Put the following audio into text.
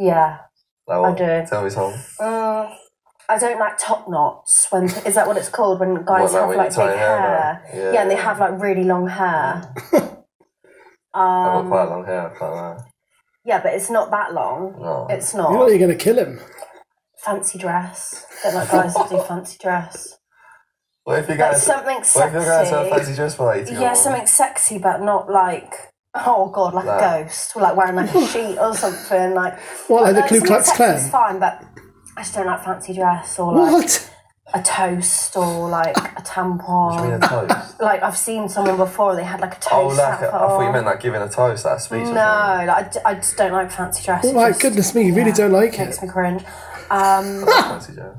Yeah. Like, what? do. Tell me some. Mm, I don't like top knots. When is that what it's called? When guys What, like have when like you tie big hair hair. back? Yeah. Yeah, and they have like really long hair. I've got um, quite long hair. I can't yeah, but it's not that long. No. It's You know not you're going to kill him. fancy dress. Don't like guys that do fancy dress. What if you're Like going? To, something what if you're going to a sexy. fancy dress party? to Yeah, your- something sexy, but not like. Oh god, like Like- a ghost, or like wearing like a sheet or something. Like What, like the Ku Klux Klan? is fine, but I just don't like fancy dress or like What? a toast or like a What do you mean tampon. a toast? Like I've seen someone before, they had like a toast. oh, toast. like a, I thought you meant like giving a toast, like a speech. No, like I, d- I just don't like fancy dress. Oh my just- goodness me, you really don't like it. makes me cringe. Um, Fancy dress.